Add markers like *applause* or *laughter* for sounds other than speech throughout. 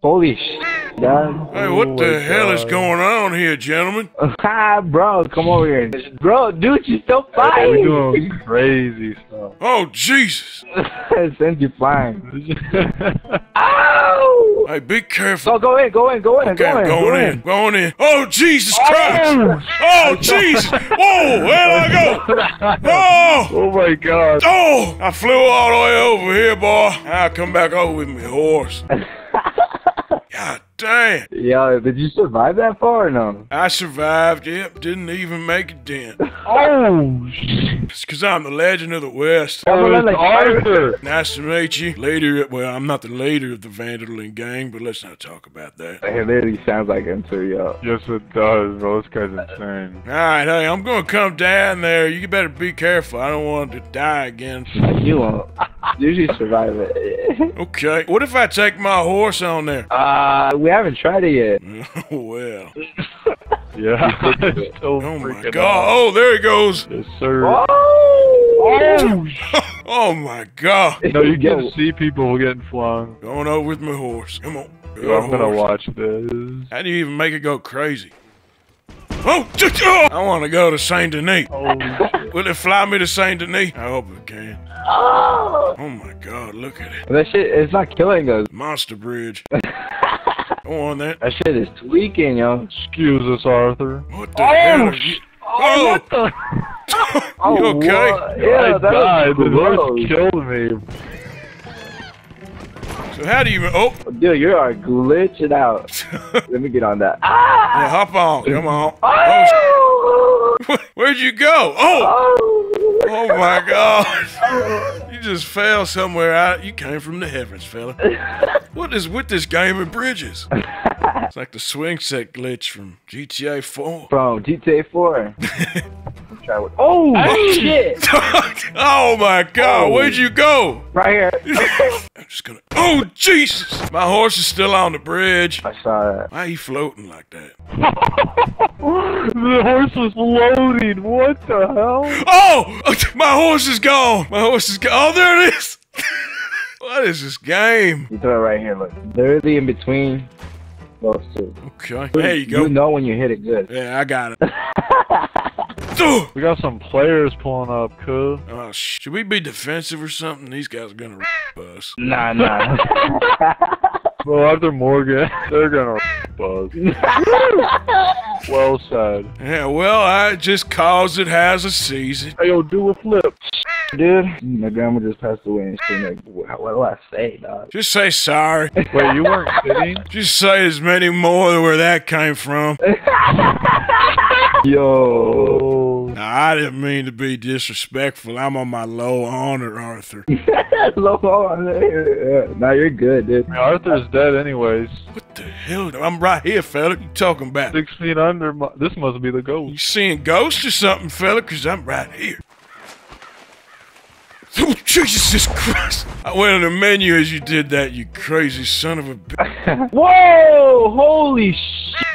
Holy shit, dog. Hey, what Oh the my hell is going on here, gentlemen? *laughs* Ah, bro, come over here. Bro, dude, you're still Hey, flying. we're doing *laughs* crazy stuff. Oh, Jesus. *laughs* Send you flying. Ow! Hey, be careful. Go, go in, go in, go in, Okay, go I'm in. going go in. Going in. Oh, Jesus Christ. Oh, Jesus. Whoa, where'd I go? Oh, oh my god. oh. I flew all the way over here, boy. I'll come back over with my horse. God damn. Yo, did you survive that far or no? I survived. Yep, didn't even make a dent. *laughs* Oh. It's because I'm the legend of the West. Oh, it's like- Arthur. Nice to meet you. Leader, well, I'm not the leader of the Van der Linde gang, but let's not talk about that. It literally sounds like him too, yo. Yes, it does, bro. This guy's insane. All right, hey, I'm gonna come down there. You better be careful. I don't want to die again. You won't. *laughs* Usually survive it. *laughs* Okay. What if I take my horse on there? Uh, we haven't tried it yet. *laughs* well. *laughs* Yeah. it's still Oh my freaking god. out. Oh, there he goes. Yes, sir. Oh! *laughs* Oh my god. No, you get to see people getting flung. Going over with my horse. Come on. Yo, I'm gonna watch this. How do you even make it go crazy? Oh, oh, I want to go to Saint Denis. Holy oh, shit. Will it fly me to Saint Denis? I hope it can. Oh! *gasps* Oh my god, look at it. That shit, is not killing us. Monster Bridge. Go on then. That shit is tweaking, yo. Excuse us, Arthur. What the hell are you? Oh, what oh. the? *laughs* you oh, okay? what? Yeah, I that died. The was horse killed me. So how do you? Oh, Dude, you are glitching out. *laughs* Let me get on that. yeah, hop on. Come on. Oh, Oh! *laughs* where'd you go? Oh, Oh! oh my god! You just fell somewhere out. You came from the heavens, fella. *laughs* What is with this game of bridges? It's like the swing set glitch from GTA 4. From GTA 4. *laughs* Try oh, shit! *laughs* oh my god, where'd you go? Right here. I'm just gonna. Oh Jesus! My horse is still on the bridge. I saw that. Why are you floating like that? The horse was loading. What the hell? Oh! *laughs* My horse is gone! My horse is gone. Oh, there it is! *laughs* what is this game? You throw it right here, look. Literally in between those two. Okay, there you go. You know when you hit it good. Yeah, I got it. *laughs* We got some players pulling up, cool. Oh, should we be defensive or something? These guys are gonna us. Nah, nah. Bro, Arthur Morgan, they're gonna buzz. Well said. Yeah, well, I just cause it has a season. Hey, yo, do a flip. *laughs* Dude, my grandma just passed away and she's like, what, what do I say, dog? Just say sorry. *laughs* Wait, you weren't kidding? Just say as many more where that came from. *laughs* Yo. Now, I didn't mean to be disrespectful. I'm on my low honor, Arthur. Low on there. Nah, you're good, dude. I mean, Arthur's dead anyways. What the hell? I'm right here, fella. You talking about? Six feet under. mu- This must be the ghost. You seeing ghosts or something, fella? Cause I'm right here. *laughs* Oh, Jesus Christ! I went on the menu as you did that, you crazy son of a bitch. *laughs* Whoa! Holy shit!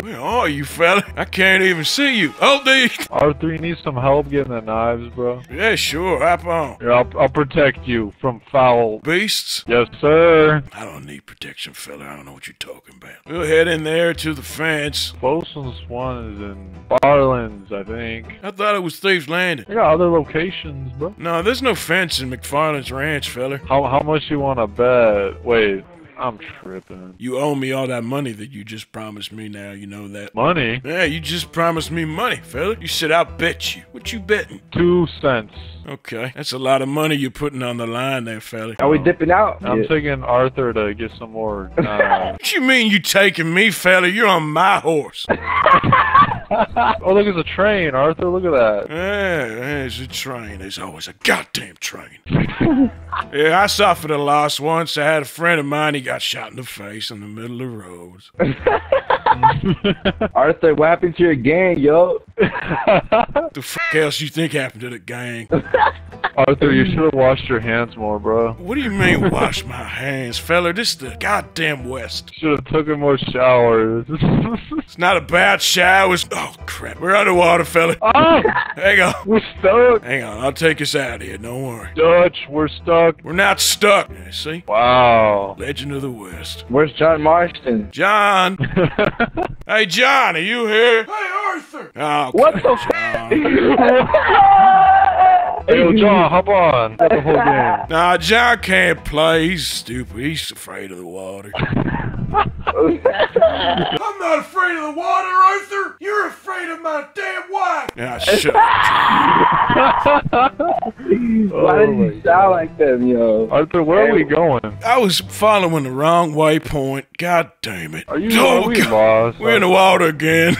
Where are you, fella? I can't even see you. Oh, there you... Arthur, you need some help getting the knives, bro. Yeah, sure. Hop on. Here, I'll, I'll protect you from foul. Beasts? Yes, sir. I don't need protection, fella. I don't know what you're talking about. We'll head in there to the fence. Closest one is in Barlands, I think. I thought it was Thieves Landing. They got other locations, bro. No, there's no fence in MacFarlane's Ranch, fella. How how much you want to bet? Wait, I'm tripping. You owe me all that money that you just promised me now, you know that. Money? Yeah, you just promised me money, fella. You said I'll bet you. What you betting? Two cents. Okay, that's a lot of money you're putting on the line there, fella. Are we dipping out? I'm Yeah. taking Arthur to get some more knives. *laughs* Uh, what you mean you taking me, fella? You're on my horse. *laughs* oh, look, it's a train, Arthur. Look at that. Yeah, there's a train. There's always a goddamn train. *laughs* yeah, I suffered a loss once. I had a friend of mine, he got shot in the face in the middle of the roads. Arthur, what happened to your gang, yo? The fuck else you think happened to the gang? *laughs* Arthur, you should have washed your hands more, bro. What do you mean, wash my hands, fella? This is the goddamn West. Should have taken more showers. *laughs* It's not about showers. Oh, crap. We're underwater, fella. oh, Hang on. we're stuck. Hang on. I'll take us out of here. Don't worry. Dutch, we're stuck. We're not stuck. Yeah, see? Wow. Legend of the West. Where's John Marston? John. *laughs* Hey, John, are you here? Hey, Arthur. Oh, What the John. hey, yo, John, hop on. Got the whole game. Nah, John can't play. He's stupid. He's afraid of the water. *laughs* I'm not afraid of the water, Arthur. You're afraid of my damn wife. Yeah, shut up. *laughs* Why did oh you sound like them, yo? Arthur, where are we going? I was following the wrong waypoint. God damn it. Are you oh, are we *laughs* lost? We're in the water again.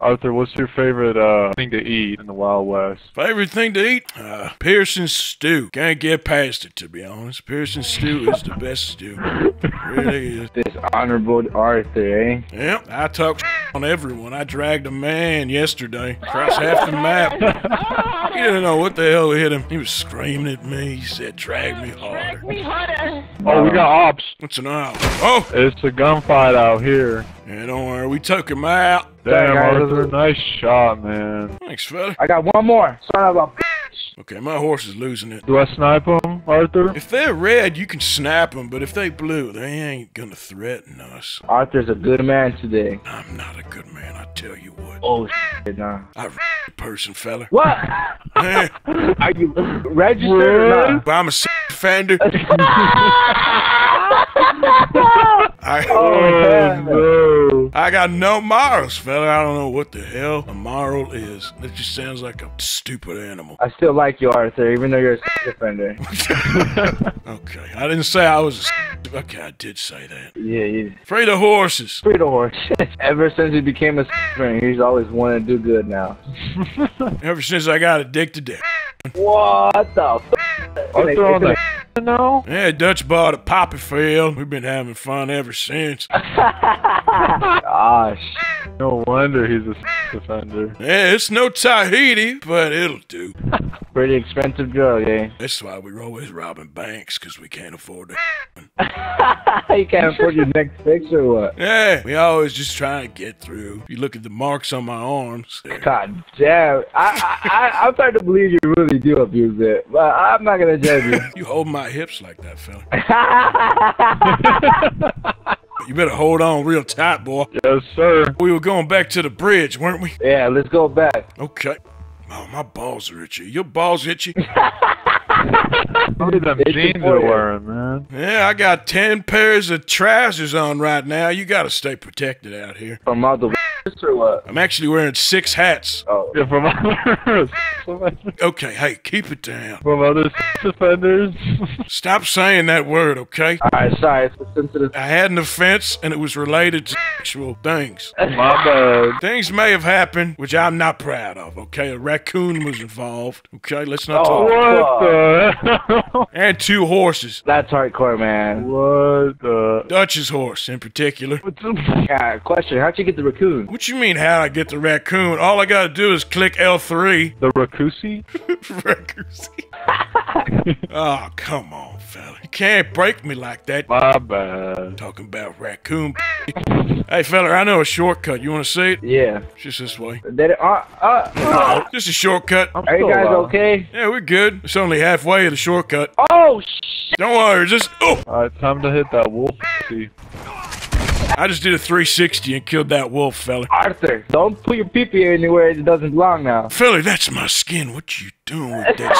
Arthur, what's your favorite uh, thing to eat in the Wild West? Favorite thing to eat? Uh, Pearson stew. Can't get past it, to be honest. Pearson stew is the best stew. It really is. *laughs* This honorable Arthur, eh? Yep, I talked *laughs* on everyone. I dragged a man yesterday across half the map. He didn't know what the hell hit him. He was screaming at me. He said, drag me harder. Oh, we got ops. What's an owl? Oh, It's a gunfight out here. yeah, don't worry. We took him out. Damn, guys. Arthur, nice shot, man. Thanks, fella. I got one more. Son of a bitch. Okay, my horse is losing it. Do I snipe him, Arthur? If they're red, you can snap them, but if they blue, they ain't gonna threaten us. Arthur's a good man today. I'm not a good man, I tell you what. Oh, shit, nah. I a person, fella. What? *laughs* Are you registered or not? I'm a s- offender. *laughs* *laughs* I, Oh, oh no. I got no morals, fella. I don't know what the hell a moral is. That just sounds like a stupid animal. I still like you, Arthur, even though you're a sex offender. *laughs* *laughs* Okay, I didn't say I was a s- Okay, I did say that. Yeah, you Afraid of horses. free the horses. *laughs* Ever since he became a sex offender, he's always wanted to do good now. Ever since I got addicted to What the f? Arthur on the now? Yeah, Dutch bought a poppy field. We've been having fun ever since. *laughs* Gosh. No wonder he's a sex offender. Yeah, it's no Tahiti, but it'll do. *laughs* pretty expensive drug, eh? *laughs* That's why we're always robbing banks, because we can't afford it. you can't afford your next fix or what? *laughs* Yeah, we always just try to get through. If you look at the marks on my arms, they're- God damn. I, I, I, I'm starting to believe you really do abuse it, but I'm not gonna judge you. *laughs* you hold my hips like that, fella. You better hold on real tight, boy. Yes, sir. We were going back to the bridge, weren't we? yeah, let's go back. Okay. Oh, my balls are itchy. Your balls itchy? *laughs* Look at them It's jeans your you're forehead. wearing, man. Yeah, I got 10 pairs of trousers on right now. You gotta stay protected out here. From all the or what? I'm actually wearing six hats. Oh, Yeah, from other *laughs* Okay, hey, keep it down. from other sex offenders. Stop saying that word, okay? alright, sorry, it's a sensitive. I had an offense and it was related to sexual things. My bad. Things may have happened, which I'm not proud of, okay? A raccoon was involved, okay? Let's not Oh. talk. What the? *laughs* And two horses. That's hardcore, man. What the? Dutch's horse in particular. Yeah, question: How'd you get the raccoon? What you mean, how I get the raccoon? All I gotta do is click L3. The Rakusi? *laughs* Raccoon. *laughs* oh, come on, fella. You can't break me like that. My bad. Talking about raccoon. hey, fella, I know a shortcut. You wanna see it? Yeah. It's just this way. Did it, uh, uh, Just a shortcut. I'm are you guys alive. okay? Yeah, we're good. It's only halfway of the shortcut. Oh, sh- Don't worry, just oh, Alright, time to hit that wolf. See. I just did a 360 and killed that wolf, fella. Arthur, don't put your pee-pee anywhere it doesn't belong now. Fella, that's my skin. What you doing with that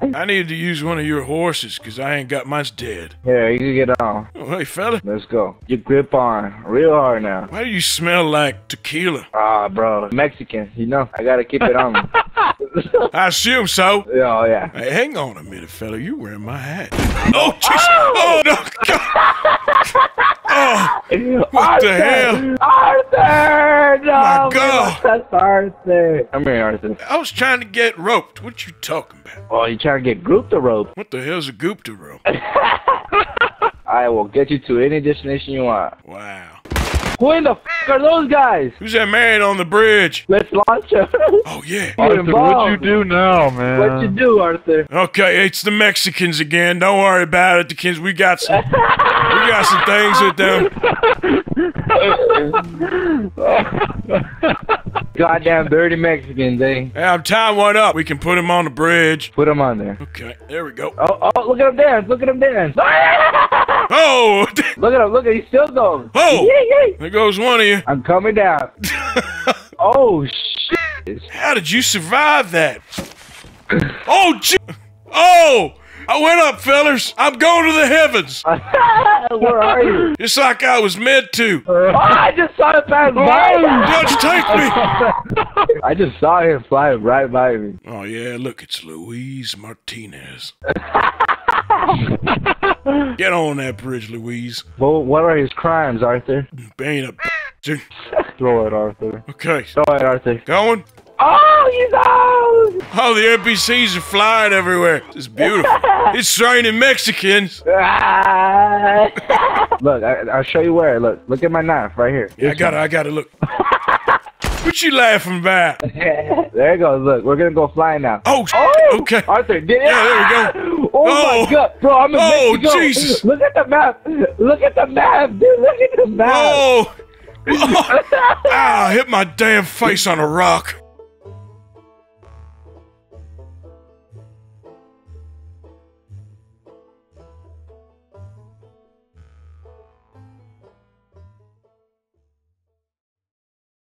skin? *laughs* I need to use one of your horses, cause I ain't got mine's dead. Here, you can get on. Oh, hey, fella, Let's go. You grip on real hard now. why do you smell like tequila? Ah, bro, Mexican, you know, I gotta keep it on. *laughs* I assume so. oh, yeah. Hey, hang on a minute, fella. You wearing my hat? Oh, jeez. Oh no! God. What the hell? Arthur! No, My God. That's Arthur. Come here, Arthur. I was trying to get roped. What you talking about? Oh, you trying to get grouped the rope? What the hell's a goopta rope? *laughs* I will get you to any destination you want. Wow. Who in the f are those guys? Who's that man on the bridge? Let's launch him. *laughs* Oh, yeah. Get Arthur, what you do now, man? What you do, Arthur? Okay, it's the Mexicans again. Don't worry about it, the kids. We got some, we *laughs* got some things with them. *laughs* Goddamn dirty Mexicans, eh? Hey, I'm tying one up. We can put him on the bridge. Put him on there. Okay, there we go. Oh, oh, look at him dance. Look at him dance. *laughs* Oh, *laughs* Look at him. Look at him. He's still going. Oh. Yeah, yeah. there goes one of you. I'm coming down. Oh, shit. How did you survive that? Oh, oh! I went up, fellers. I'm going to the heavens, *laughs* Where are you? just like I was meant to. Oh, I just saw him pass by. Oh, Judge, take me. *laughs* I just saw him fly right by me. Oh yeah, look, it's Louise Martinez. *laughs* Get on that bridge, Louise. Well, what are his crimes, Arthur? Being a. Throw it, Arthur. Okay, Go ahead, Arthur. going. Oh, he's Oh, the NPCs are flying everywhere. It's beautiful. *laughs* It's raining Mexicans. *laughs* Look, I, I'll show you where. Look, look at my knife right here. Yeah, I got to I got to look. *laughs* What you laughing about? there it goes. Look, we're gonna go flying now. Oh, Oh, okay. Arthur, did it? Yeah, there we go. Oh, Oh. my god, bro, I'm in Oh, Mexico. Jesus. Look at the map. Look at the map, dude. Look at the map. Oh. oh. Ah, I hit my damn face on a rock.